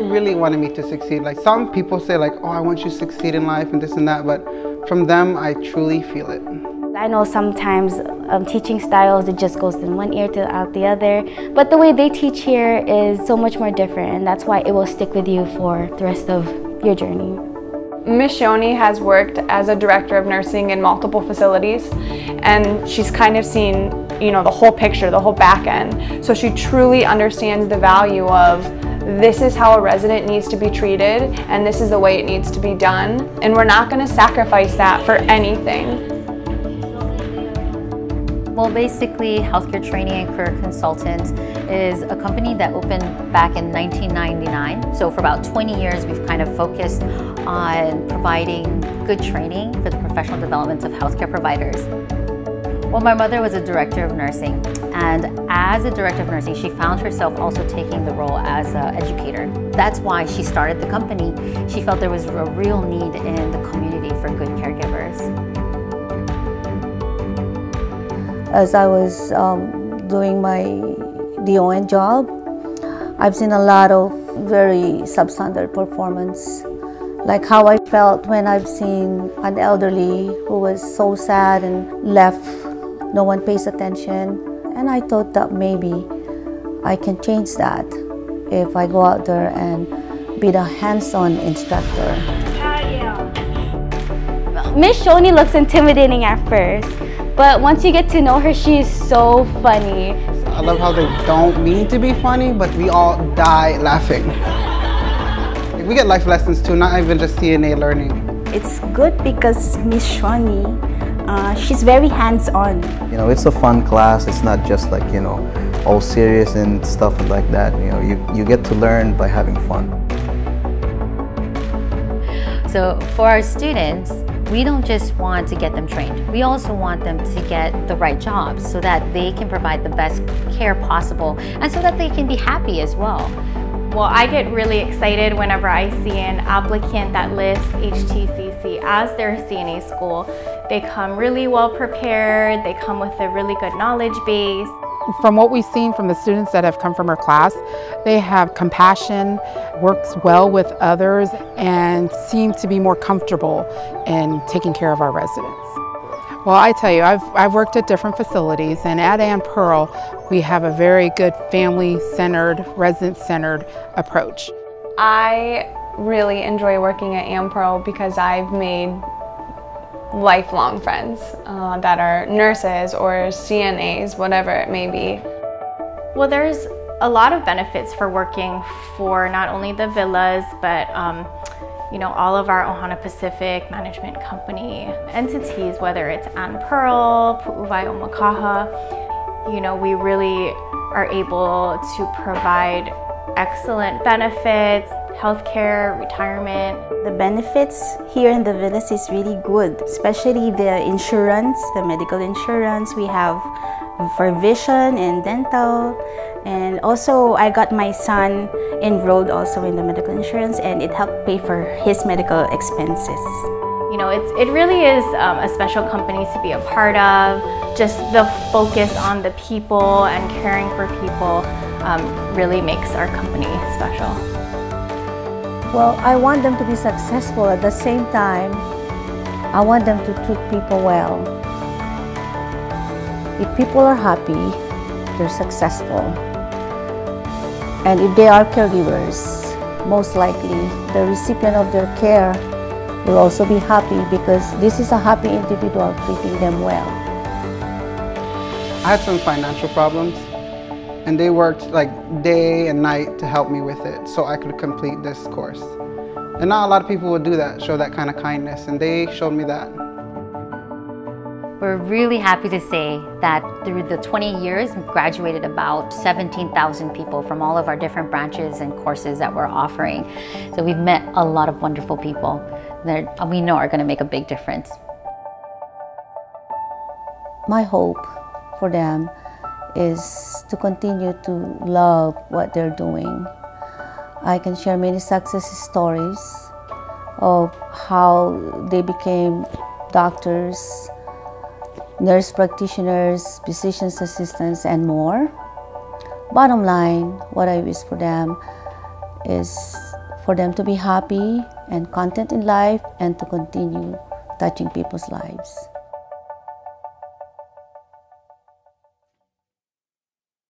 they really wanted me to succeed. Like some people say like, oh, I want you to succeed in life and this and that, but from them, I truly feel it. I know sometimes um, teaching styles, it just goes in one ear to out the other. But the way they teach here is so much more different and that's why it will stick with you for the rest of your journey. Miss Shoni has worked as a director of nursing in multiple facilities and she's kind of seen you know the whole picture, the whole back end. So she truly understands the value of this is how a resident needs to be treated and this is the way it needs to be done and we're not going to sacrifice that for anything. Well, basically, Healthcare Training and Career Consultants is a company that opened back in 1999. So for about 20 years, we've kind of focused on providing good training for the professional development of healthcare providers. Well, my mother was a director of nursing, and as a director of nursing, she found herself also taking the role as an educator. That's why she started the company. She felt there was a real need in the community for good caregivers. As I was um, doing my DON job, I've seen a lot of very substandard performance like how I felt when I've seen an elderly who was so sad and left no one pays attention. And I thought that maybe I can change that if I go out there and be the hands-on instructor. Miss Shoni looks intimidating at first, but once you get to know her, she's so funny. I love how they don't mean to be funny, but we all die laughing. We get life lessons too, not even just CNA learning. It's good because Miss Shoni uh, she's very hands-on. You know, it's a fun class. It's not just like, you know, all serious and stuff like that. You know, you, you get to learn by having fun. So for our students, we don't just want to get them trained. We also want them to get the right jobs so that they can provide the best care possible and so that they can be happy as well. Well, I get really excited whenever I see an applicant that lists HTCC as their CNA school. They come really well prepared, they come with a really good knowledge base. From what we've seen from the students that have come from our class, they have compassion, works well with others, and seem to be more comfortable in taking care of our residents. Well, I tell you, I've, I've worked at different facilities, and at Ann Pearl, we have a very good family-centered, resident-centered approach. I really enjoy working at Ann Pearl because I've made lifelong friends uh, that are nurses or CNAs, whatever it may be. Well, there's a lot of benefits for working for not only the villas, but um, you know, all of our Ohana Pacific Management Company entities, whether it's Ann Pearl, Pu'uwai 'O Makaha, you know, we really are able to provide excellent benefits, healthcare, retirement. The benefits here in the villas is really good, especially the insurance, the medical insurance. We have for vision and dental. And also, I got my son enrolled also in the medical insurance and it helped pay for his medical expenses. You know, it's, it really is um, a special company to be a part of. Just the focus on the people and caring for people um, really makes our company special. Well, I want them to be successful at the same time. I want them to treat people well. If people are happy, they're successful. And if they are caregivers, most likely the recipient of their care will also be happy because this is a happy individual treating them well. I had some financial problems and they worked like day and night to help me with it so I could complete this course. And not a lot of people would do that, show that kind of kindness, and they showed me that. We're really happy to say that through the 20 years, we've graduated about 17,000 people from all of our different branches and courses that we're offering. So we've met a lot of wonderful people that we know are going to make a big difference. My hope for them is to continue to love what they're doing. I can share many success stories of how they became doctors, nurse practitioners, physician's assistants, and more. Bottom line, what I wish for them is for them to be happy and content in life and to continue touching people's lives.